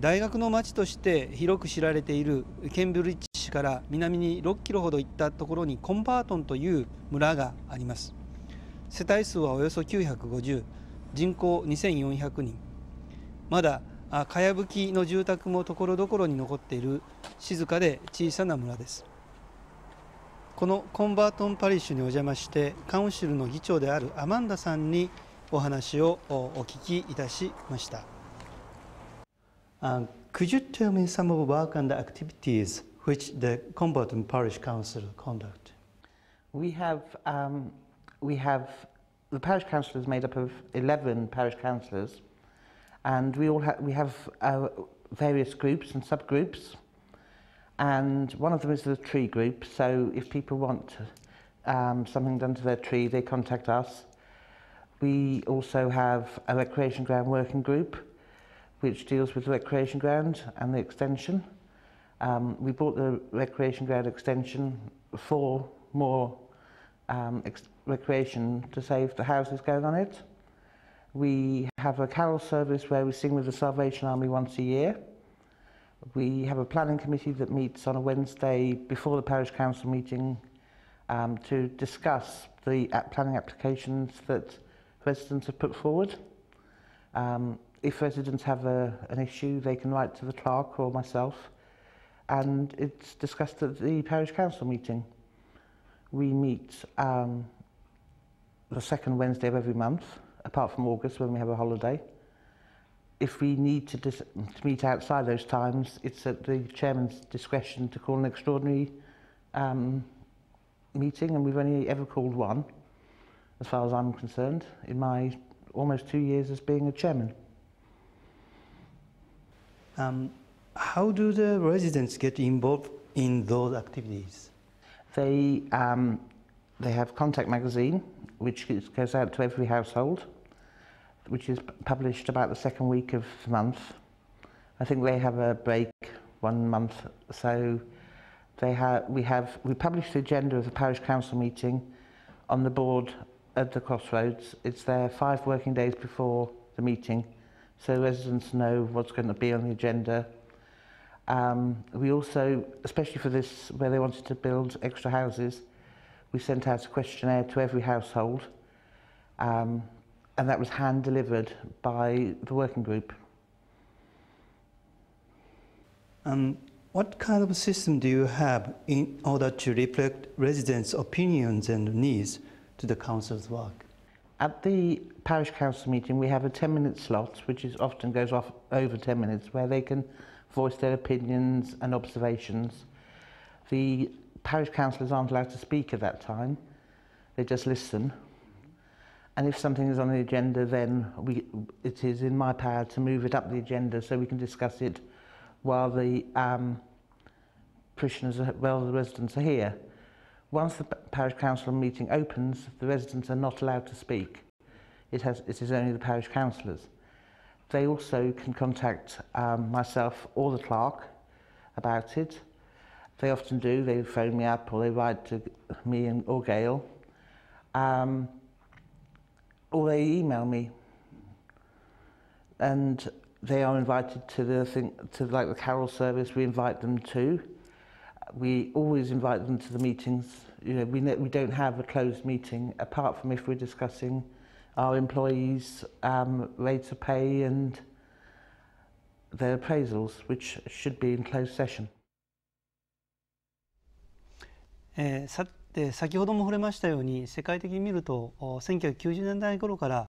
大学の町として広く知られているケンブリッジ市から南に6キロほど行ったところにコンバートンという村があります。世帯数はおよそ950人口2400人。まだかやぶきの住宅もところどころに残っている静かで小さな村です。このコンバートンパリッシュにお邪魔してカウンシルの議長であるアマンダさんにお話をお聞きいたしました。Uh, could you tell me some of the work and the activities which the Comberton Parish Council conduct? We have, um, we have, the parish council is made up of 11 parish councillors and we all have, we have uh, various groups and subgroups and one of them is the tree group so if people want um, something done to their tree they contact us. We also have a recreation ground working group which deals with the recreation ground and the extension. Um, we bought the recreation ground extension for more um, recreation to save the houses going on it. We have a carol service where we sing with the Salvation Army once a year. We have a planning committee that meets on a Wednesday before the parish council meeting um, to discuss the planning applications that residents have put forward. Um, if residents have a, an issue, they can write to the clerk or myself, and it's discussed at the parish council meeting. We meet um, the second Wednesday of every month, apart from August when we have a holiday. If we need to, to meet outside those times, it's at the chairman's discretion to call an extraordinary um, meeting, and we've only ever called one, as far as I'm concerned, in my almost two years as being a chairman. Um, how do the residents get involved in those activities? They, um, they have Contact Magazine, which goes out to every household, which is published about the second week of the month. I think they have a break one month, so they have, we have we publish the agenda of the parish council meeting on the board at the crossroads. It's there five working days before the meeting, so residents know what's going to be on the agenda. Um, we also, especially for this, where they wanted to build extra houses, we sent out a questionnaire to every household, um, and that was hand delivered by the working group. Um, what kind of system do you have in order to reflect residents' opinions and needs to the council's work? At the parish council meeting, we have a 10-minute slot, which is often goes off over 10 minutes, where they can voice their opinions and observations. The parish councillors aren't allowed to speak at that time. They just listen. And if something is on the agenda, then we, it is in my power to move it up the agenda so we can discuss it while the um, parishioners, are, well, the residents are here. Once the parish council meeting opens, the residents are not allowed to speak. It, has, it is only the parish councillors. They also can contact um, myself or the clerk about it. They often do. They phone me up or they write to me and, or Gail. Um, or they email me. And they are invited to the thing, to like the carol service. We invite them to. we always invite them to the meetings. You know, we, we don't have a closed meeting apart from if we're discussing our employees' um, rates of pay and their appraisals, which should be in closed session. えー、さて先ほども触れましたように世界的に見ると1990年代頃から